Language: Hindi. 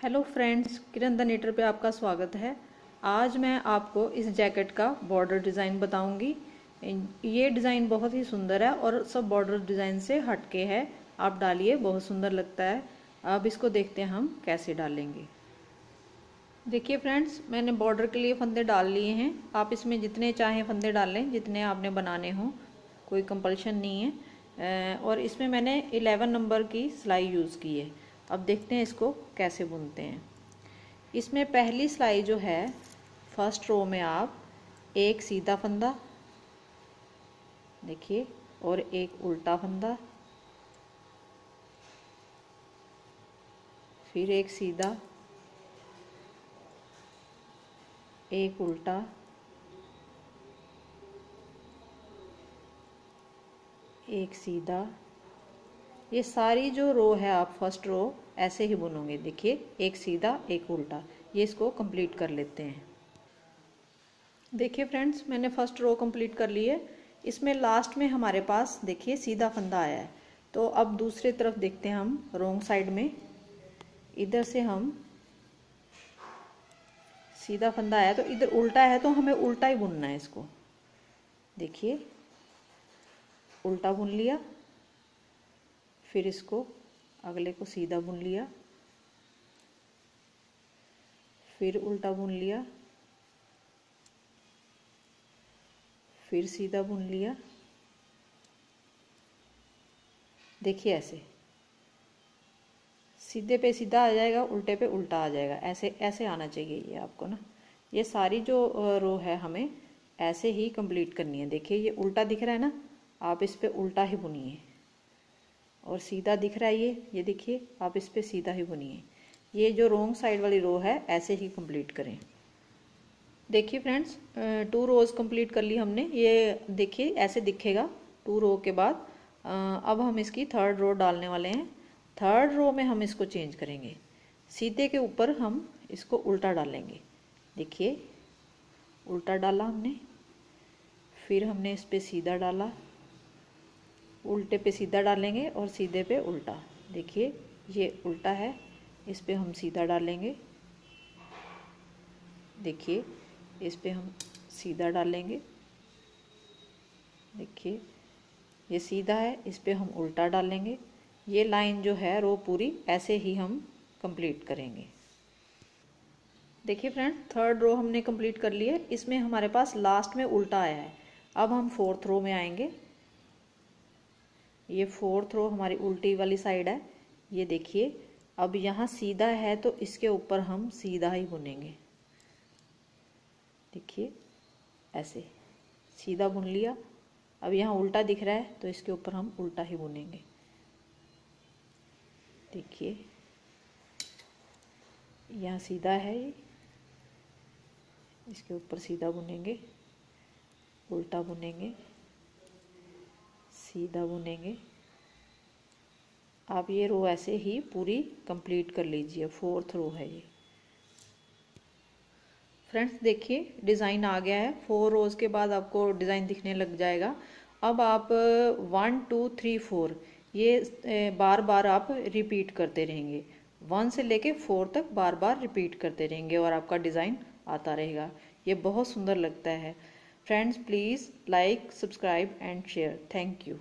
Hello friends, Kiran the netter पे आपका स्वागत है। आज मैं आपको इस जैकेट का बॉर्डर डिज़ाइन बताऊँगी। ये डिज़ाइन बहुत ही सुंदर है और सब बॉर्डर डिज़ाइन से हटके है। आप डालिए, बहुत सुंदर लगता है। अब इसको देखते हैं हम कैसे डालेंगे। देखिए फ्रेंड्स, मैंने बॉर्डर के लिए फंदे डाल लिए हैं। आप इसमें जितने चाहें फंदे डाल लें, जितने आपने बनाने हों। कोई कंपल्शन नहीं है। और इसमें मैंने 11 नंबर की सिलाई यूज़ की है। अब देखते हैं इसको कैसे बुनते हैं। इसमें पहली सिलाई जो है फ़र्स्ट रो में आप एक सीधा फंदा, देखिए, और एक उल्टा फंदा, फिर एक सीधा, एक उल्टा, एक सीधा ये सारी जो रो है आप फ़र्स्ट रो ऐसे ही बुनोगे देखिए, एक सीधा, एक उल्टा। ये इसको कंप्लीट कर लेते हैं। देखिए फ्रेंड्स मैंने फ़र्स्ट रो कंप्लीट कर ली है। इसमें लास्ट में हमारे पास, देखिए, सीधा फंदा आया है। तो अब दूसरे तरफ़ देखते हैं हम रोंग साइड में। इधर से हम, सीधा फंदा आया तो इधर उल्टा है तो हमें उल्टा ही बुनना है इसको। देखिए, उल्टा बुन लिया। फिर इसको अगले को सीधा बुन लिया। फिर उल्टा बुन लिया। फिर सीधा बुन लिया। देखिए ऐसे। सीधे पे सीधा आ जाएगा, उल्टे पे उल्टा आ जाएगा। ऐसे ऐसे आना चाहिए ये आपको ना। ये सारी जो रो है हमें, ऐसे ही कंप्लीट करनी है। देखिए ये उल्टा दिख रहा है ना, आप इस पे उल्टा ही बुनिए। और सीधा दिख रहा है ये ये देखिए, आप इस पर सीधा ही बुनिए। ये जो रोंग साइड वाली रो है, ऐसे ही कंप्लीट करें। देखिए फ्रेंड्स टू रोज कंप्लीट कर ली हमने। ये देखिए, ऐसे दिखेगा टू रो के बाद। अब हम इसकी थर्ड रो डालने वाले हैं। थर्ड रो में हम इसको चेंज करेंगे। सीधे के ऊपर हम इसको उल्टा डालेंगे देखिए, उल्टा डाला हमने। फिर हमने इस पर सीधा डाला। उल्टे पे सीधा डालेंगे और सीधे पे उल्टा। देखिए, ये उल्टा है, इस पे हम सीधा डालेंगे। देखिए, इस पे हम सीधा डालेंगे। देखिए, ये सीधा है, इस पे हम उल्टा डालेंगे। ये लाइन जो है, रो पूरी, ऐसे ही हम कंप्लीट करेंगे। देखिए फ्रेंड, थर्ड रो हमने कंप्लीट कर लिया इसमें हमारे पास लास्ट में उल्टा आया है। अब हम फोर्थ रो में आएँगे। ये फोर्थ रो हमारी उल्टी वाली साइड है। ये देखिए, अब यहाँ सीधा है तो इसके ऊपर हम सीधा ही बुनेंगे। देखिए, ऐसे, सीधा बुन लिया। अब यहाँ उल्टा दिख रहा है तो इसके ऊपर हम उल्टा ही बुनेंगे। देखिए, यहाँ सीधा है ये। इसके ऊपर सीधा बुनेंगे, उल्टा बुनेंगे। सीधा बुनेंगे आप ये रो ऐसे ही पूरी कंप्लीट कर लीजिए, फोर्थ रो है ये। फ्रेंड्स, देखिए, डिज़ाइन आ गया है। फोर रोज़ के बाद आपको डिज़ाइन दिखने लग जाएगा। अब आप, वन, टू, थ्री, फोर, ये बार बार आप रिपीट करते रहेंगे। वन से लेके फोर तक बार बार रिपीट करते रहेंगे और आपका डिज़ाइन आता रहेगा। ये बहुत सुंदर लगता है। Friends, please like, subscribe and share. Thank you.